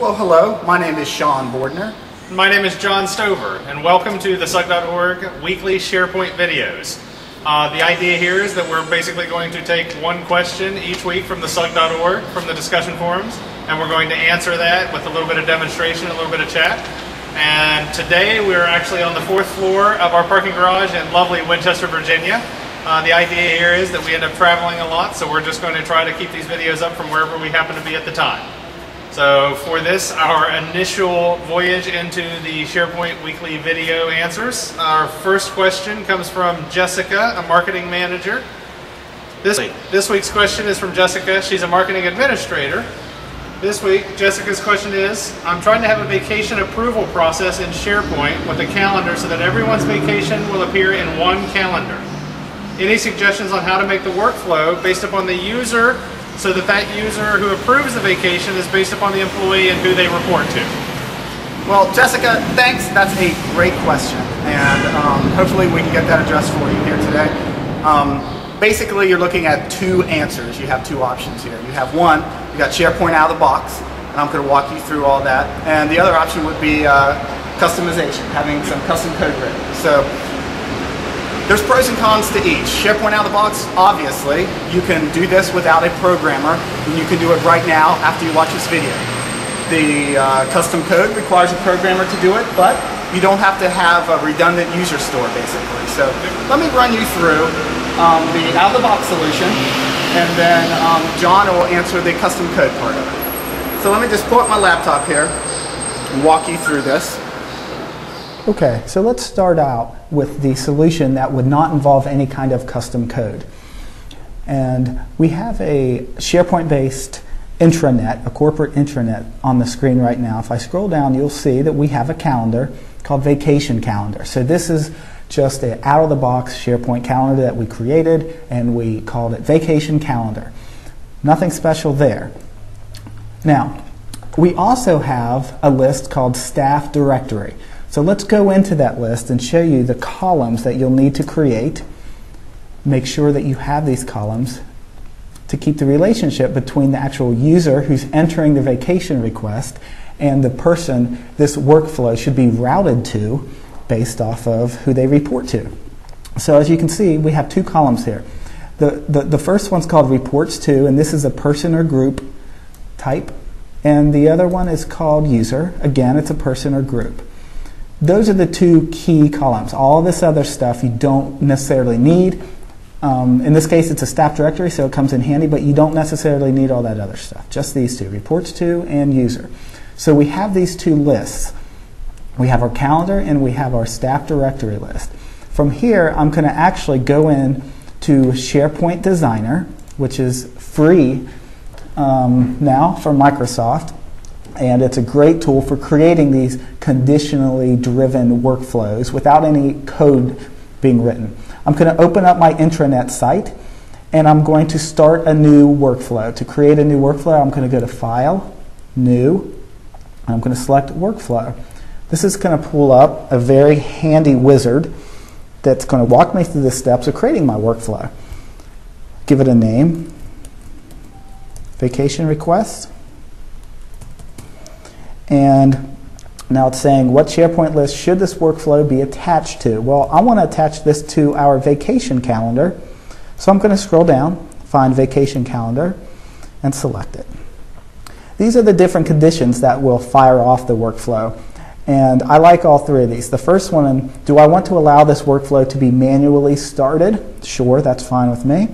Well, hello. My name is Sean Bordner. My name is John Stover, and welcome to the SUG.org weekly SharePoint videos. Uh, the idea here is that we're basically going to take one question each week from the SUG.org, from the discussion forums, and we're going to answer that with a little bit of demonstration, a little bit of chat. And today we're actually on the fourth floor of our parking garage in lovely Winchester, Virginia. Uh, the idea here is that we end up traveling a lot, so we're just going to try to keep these videos up from wherever we happen to be at the time. So for this, our initial voyage into the SharePoint weekly video answers. Our first question comes from Jessica, a marketing manager. This, this week's question is from Jessica. She's a marketing administrator. This week, Jessica's question is, I'm trying to have a vacation approval process in SharePoint with a calendar so that everyone's vacation will appear in one calendar. Any suggestions on how to make the workflow based upon the user so that that user who approves the vacation is based upon the employee and who they report to. Well, Jessica, thanks. That's a great question, and um, hopefully we can get that addressed for you here today. Um, basically, you're looking at two answers. You have two options here. You have one, you got SharePoint out of the box, and I'm going to walk you through all that. And the other option would be uh, customization, having some custom code written. So there's pros and cons to each. SharePoint out of the box, obviously, you can do this without a programmer, and you can do it right now after you watch this video. The uh, custom code requires a programmer to do it, but you don't have to have a redundant user store, basically. So let me run you through um, the out-of-the-box solution, and then um, John will answer the custom code part of it. So let me just pull up my laptop here and walk you through this. Okay, so let's start out with the solution that would not involve any kind of custom code. And we have a SharePoint-based intranet, a corporate intranet on the screen right now. If I scroll down, you'll see that we have a calendar called Vacation Calendar. So this is just an out-of-the-box SharePoint calendar that we created, and we called it Vacation Calendar. Nothing special there. Now, we also have a list called Staff Directory. So let's go into that list and show you the columns that you'll need to create. Make sure that you have these columns to keep the relationship between the actual user who's entering the vacation request and the person this workflow should be routed to based off of who they report to. So as you can see, we have two columns here. The, the, the first one's called reports to, and this is a person or group type. And the other one is called user. Again, it's a person or group. Those are the two key columns. All this other stuff you don't necessarily need. Um, in this case, it's a staff directory, so it comes in handy, but you don't necessarily need all that other stuff. Just these two, reports to and user. So we have these two lists. We have our calendar and we have our staff directory list. From here, I'm going to actually go in to SharePoint Designer, which is free um, now for Microsoft and it's a great tool for creating these conditionally driven workflows without any code being written. I'm going to open up my intranet site and I'm going to start a new workflow. To create a new workflow, I'm going to go to File, New, and I'm going to select Workflow. This is going to pull up a very handy wizard that's going to walk me through the steps of creating my workflow. Give it a name, Vacation Request. And now it's saying what SharePoint list should this workflow be attached to? Well, I want to attach this to our vacation calendar. So I'm going to scroll down, find vacation calendar, and select it. These are the different conditions that will fire off the workflow. And I like all three of these. The first one, do I want to allow this workflow to be manually started? Sure, that's fine with me.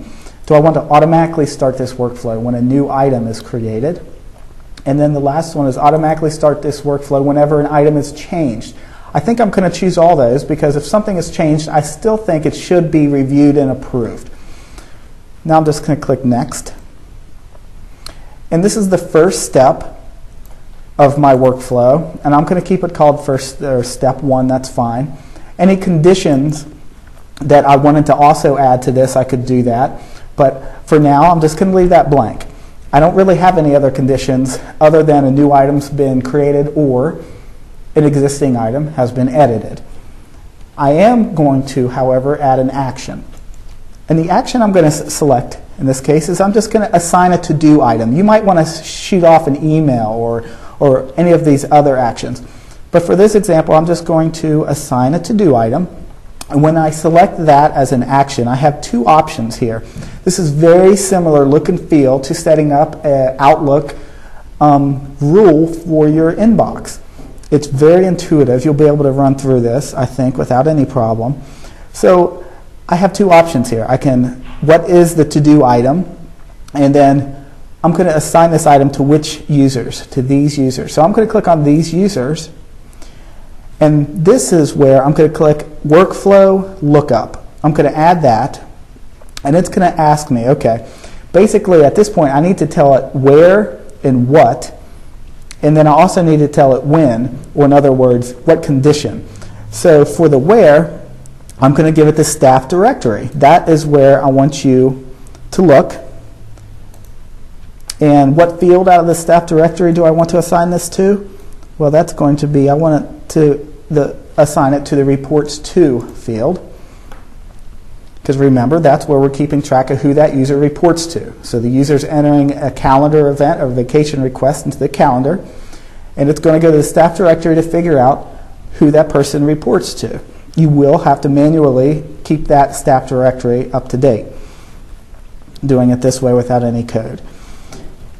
Do I want to automatically start this workflow when a new item is created? And then the last one is automatically start this workflow whenever an item is changed. I think I'm going to choose all those because if something is changed, I still think it should be reviewed and approved. Now I'm just going to click Next. And this is the first step of my workflow, and I'm going to keep it called first or step one, that's fine. Any conditions that I wanted to also add to this, I could do that. But for now, I'm just going to leave that blank. I don't really have any other conditions other than a new item's been created or an existing item has been edited. I am going to, however, add an action. And the action I'm going to select in this case is I'm just going to assign a to-do item. You might want to shoot off an email or, or any of these other actions. But for this example, I'm just going to assign a to-do item. And when I select that as an action, I have two options here. This is very similar look and feel to setting up an Outlook um, rule for your inbox. It's very intuitive. You'll be able to run through this, I think, without any problem. So I have two options here. I can, what is the to-do item? And then I'm going to assign this item to which users? To these users. So I'm going to click on these users. And this is where I'm going to click Workflow Lookup. I'm going to add that. And it's going to ask me, okay, basically at this point I need to tell it where and what. And then I also need to tell it when, or in other words, what condition. So for the where, I'm going to give it the staff directory. That is where I want you to look. And what field out of the staff directory do I want to assign this to? Well, that's going to be, I want it to the, assign it to the reports to field. Because remember, that's where we're keeping track of who that user reports to. So the user's entering a calendar event or vacation request into the calendar, and it's going to go to the staff directory to figure out who that person reports to. You will have to manually keep that staff directory up to date, doing it this way without any code.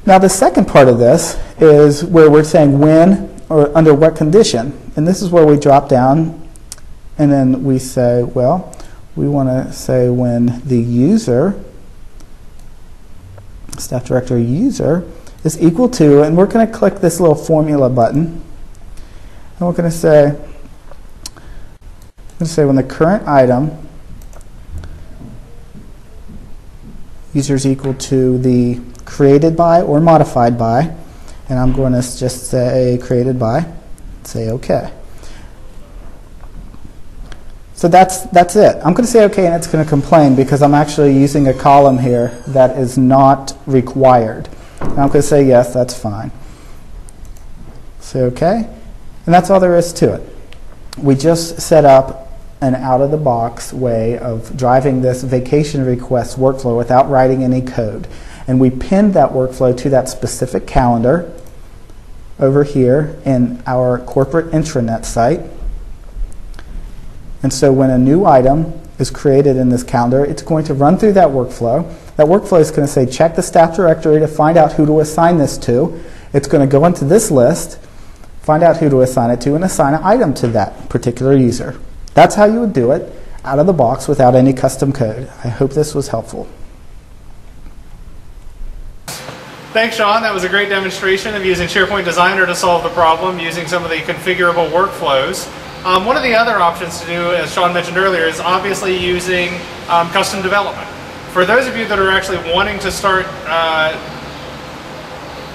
Now, the second part of this is where we're saying when or under what condition. And this is where we drop down and then we say, well, we want to say when the user, staff directory user, is equal to, and we're going to click this little formula button, and we're going to say, to say when the current item user is equal to the created by or modified by, and I'm going to just say created by, say OK. So that's, that's it. I'm going to say OK and it's going to complain because I'm actually using a column here that is not required. And I'm going to say yes, that's fine. Say OK. And that's all there is to it. We just set up an out-of-the-box way of driving this vacation request workflow without writing any code. And we pinned that workflow to that specific calendar over here in our corporate intranet site. And so when a new item is created in this calendar, it's going to run through that workflow. That workflow is going to say, check the staff directory to find out who to assign this to. It's going to go into this list, find out who to assign it to, and assign an item to that particular user. That's how you would do it out of the box without any custom code. I hope this was helpful. Thanks, Sean. That was a great demonstration of using SharePoint Designer to solve the problem using some of the configurable workflows. Um, one of the other options to do, as Sean mentioned earlier, is obviously using um, custom development. For those of you that are actually wanting to start, uh,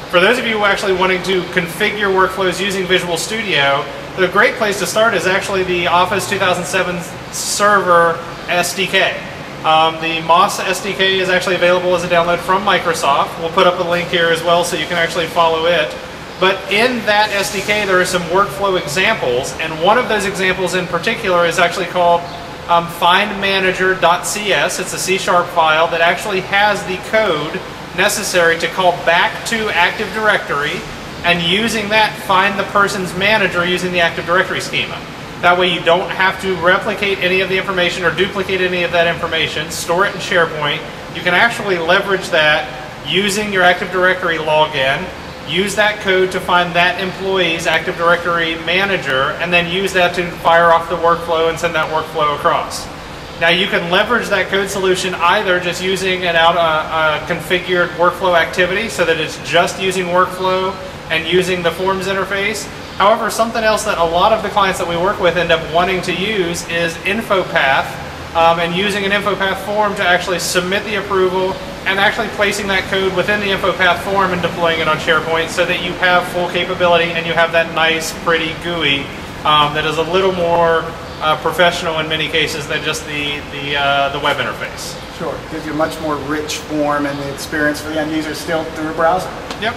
for those of you actually wanting to configure workflows using Visual Studio, the great place to start is actually the Office 2007 Server SDK. Um, the Moss SDK is actually available as a download from Microsoft. We'll put up a link here as well so you can actually follow it. But in that SDK, there are some workflow examples, and one of those examples in particular is actually called um, findmanager.cs. It's a C-sharp file that actually has the code necessary to call back to Active Directory, and using that, find the person's manager using the Active Directory schema. That way you don't have to replicate any of the information or duplicate any of that information, store it in SharePoint. You can actually leverage that using your Active Directory login, use that code to find that employee's Active Directory manager, and then use that to fire off the workflow and send that workflow across. Now you can leverage that code solution either just using an out uh, uh, configured workflow activity so that it's just using workflow and using the forms interface, However, something else that a lot of the clients that we work with end up wanting to use is InfoPath um, and using an InfoPath form to actually submit the approval and actually placing that code within the InfoPath form and deploying it on SharePoint so that you have full capability and you have that nice, pretty GUI um, that is a little more uh, professional in many cases than just the, the, uh, the web interface. Sure, gives you a much more rich form and the experience for the end user still through a browser. Yep.